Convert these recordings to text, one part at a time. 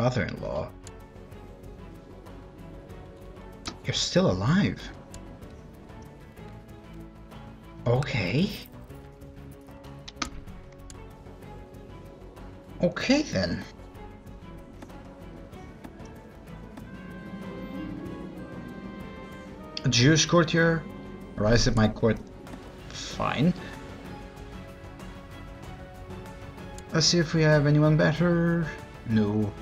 father-in-law. You're still alive. Okay. Okay then. A Jewish courtier arrives at my court. Fine. Let's see if we have anyone better. No.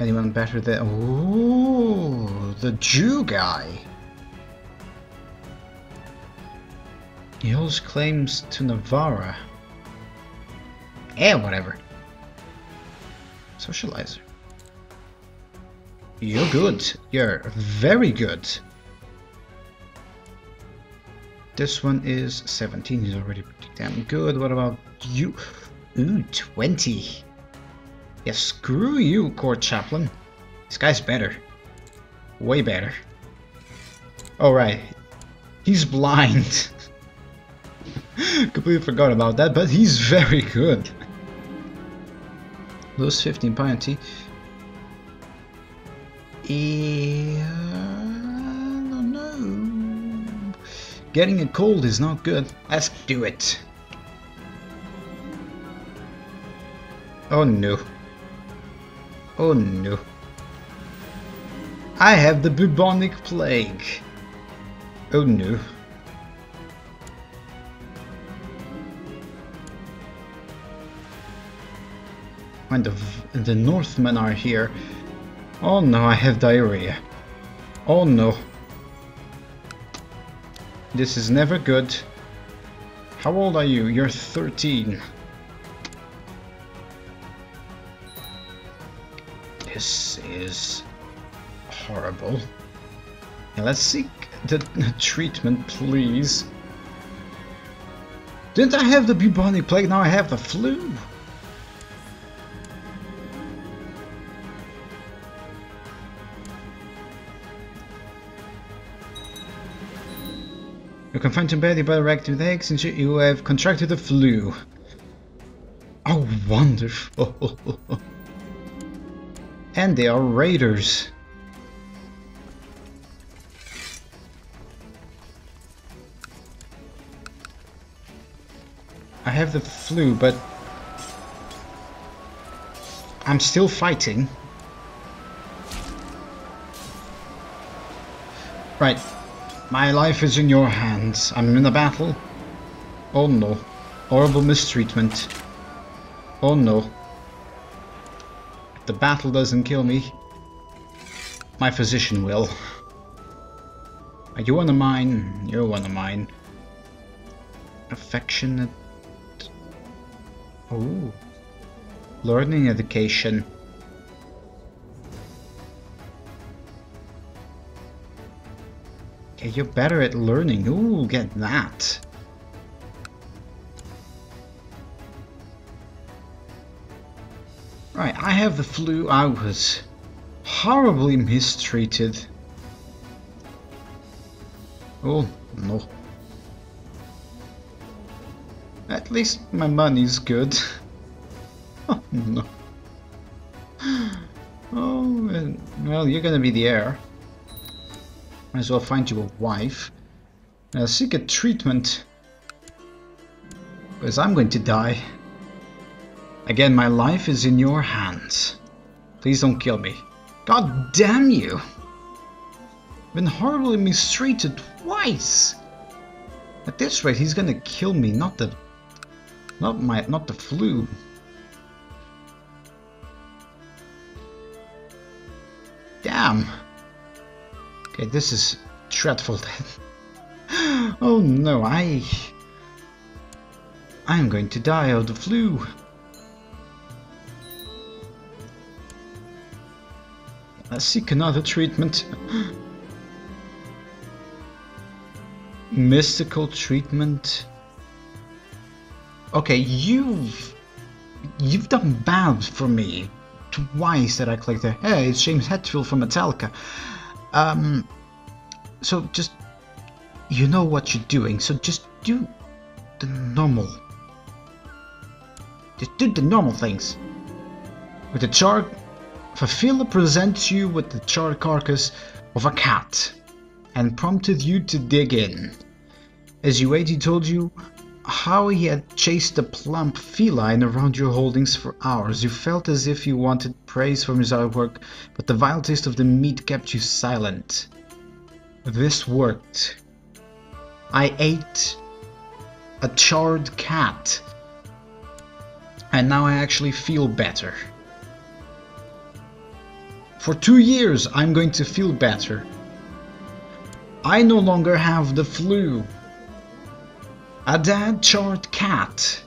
Anyone better than... Oh, the Jew guy. He holds claims to Navarra. Eh, whatever. Socializer. You're good. You're very good. This one is 17. He's already pretty damn good. What about you? Ooh, 20. Yeah, screw you, court chaplain. This guy's better. Way better. Alright. He's blind. Completely forgot about that, but he's very good. Lose 15 piety. Yeah. Getting a cold is not good. Let's do it. Oh no. Oh no. I have the bubonic plague. Oh no. When the, the Northmen are here. Oh no, I have diarrhea. Oh no. This is never good. How old are you? You're 13. This is horrible. Let's seek the, the treatment, please. Didn't I have the bubonic plague? Now I have the flu. You're confined to bed by reactive eggs since you have contracted the flu. Oh, wonderful. and they are raiders. I have the flu, but I'm still fighting. Right, my life is in your hands. I'm in a battle. Oh no. Horrible mistreatment. Oh no. The battle doesn't kill me, my physician will. Are you one of mine? You're one of mine. Affectionate. Oh. Learning education. Okay, you're better at learning. Ooh, get that. Right, I have the flu. I was horribly mistreated. Oh, no. At least my money's good. oh, no. Oh, well, you're gonna be the heir. Might as well find you a wife. Uh, seek a treatment. Because I'm going to die. Again, my life is in your hands. Please don't kill me. God damn you! Been horribly mistreated twice! At this rate, he's gonna kill me, not the... Not my... not the flu. Damn! Okay, this is dreadful. oh no, I... I'm going to die of the flu. Let's seek another treatment. Mystical treatment. Okay, you've... You've done bad for me. Twice that I clicked there. Hey, it's James Hetfield from Metallica. Um, so just, you know what you're doing, so just do the normal. Just do the normal things. With the char Fafila presents you with the charred carcass of a cat and prompted you to dig in. As you ate, he told you how he had chased the plump feline around your holdings for hours. You felt as if you wanted praise from his artwork, but the vile taste of the meat kept you silent. This worked. I ate a charred cat. And now I actually feel better. For two years, I'm going to feel better. I no longer have the flu. A dead charred cat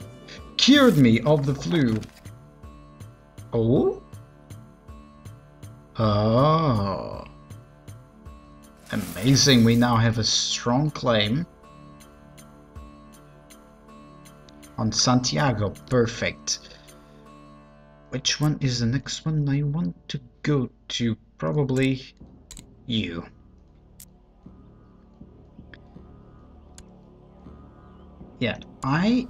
cured me of the flu. Oh? Oh. Amazing, we now have a strong claim. On Santiago, perfect. Which one is the next one I want to go to? Probably you. Yeah, I...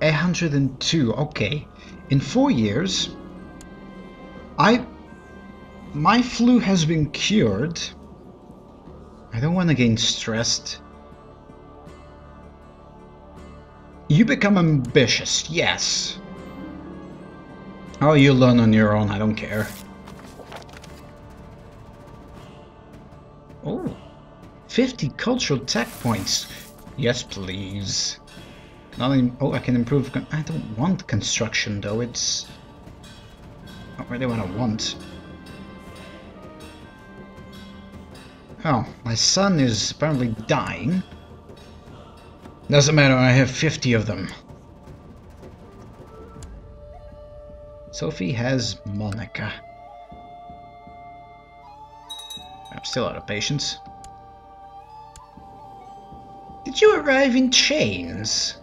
102, okay. In four years, I... My flu has been cured. I don't want to get stressed. You become ambitious, yes. Oh, you learn on your own, I don't care. Oh. 50 cultural tech points. Yes, please. Oh, I can improve. I don't want construction though. It's not really what I want. Oh, my son is apparently dying. Doesn't matter, I have 50 of them. Sophie has Monica. I'm still out of patience. Did you arrive in chains?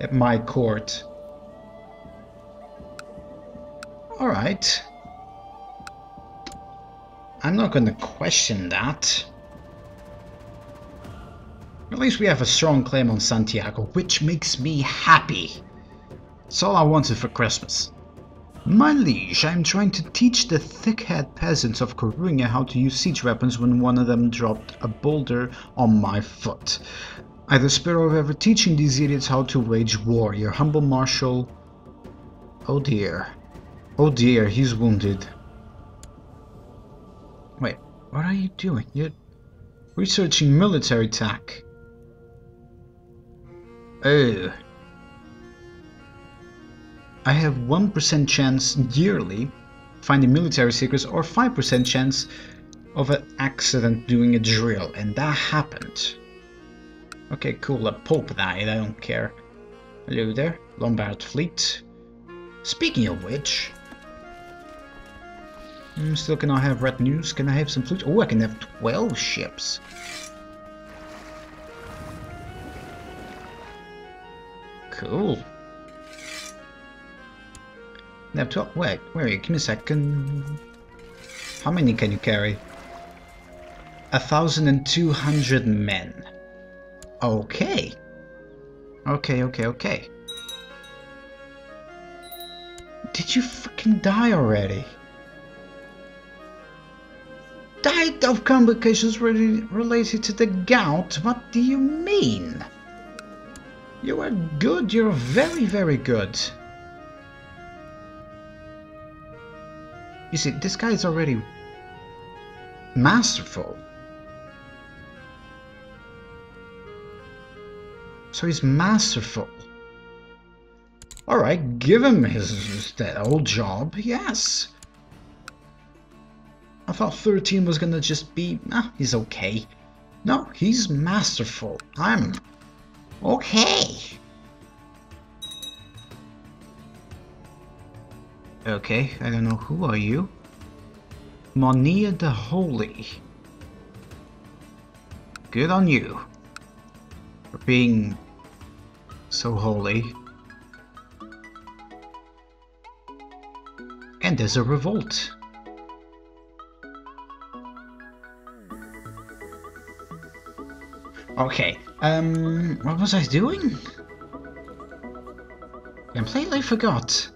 At my court. Alright. I'm not going to question that. At least we have a strong claim on Santiago, which makes me happy. It's all I wanted for Christmas. My liege, I am trying to teach the thick-head peasants of Coruña how to use siege weapons when one of them dropped a boulder on my foot. I despair of ever teaching these idiots how to wage war. Your humble marshal... Oh dear. Oh dear, he's wounded. Wait, what are you doing? You're researching military tech. Oh. I have 1% chance yearly finding military secrets or 5% chance of an accident doing a drill and that happened. Okay, cool, a Pope died, I don't care. Hello there, Lombard fleet. Speaking of which... I'm still cannot have red news, can I have some fleet? Oh, I can have 12 ships. Cool. 12, wait, wait, give me a second. How many can you carry? A thousand and two hundred men. Okay. Okay, okay, okay. Did you fucking die already? Died of complications re related to the gout? What do you mean? You are good, you're very, very good. You see, this guy is already masterful. So he's masterful. Alright, give him his that old job, yes. I thought 13 was gonna just be, ah, he's okay. No, he's masterful. I'm okay. Okay, I don't know who are you. Monia the Holy. Good on you. For being so holy. And there's a revolt. Okay, um, what was I doing? Completely forgot.